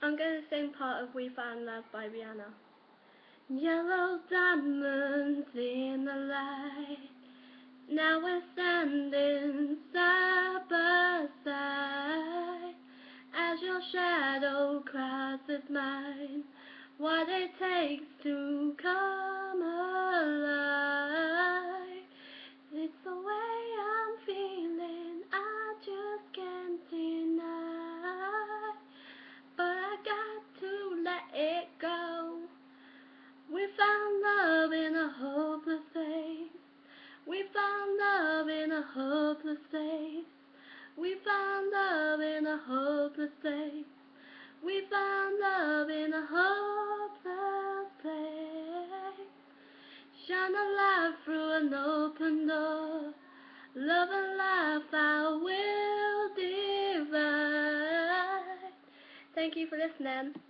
I'm going to sing part of We Found Love by Rihanna. Yellow diamonds in the light. Now we're standing side by side. As your shadow crosses mine. What it takes to found love in a hopeless place. We found love in a hopeless place. We found love in a hopeless place. Shine a light through an open door. Love and life I will divide. Thank you for listening.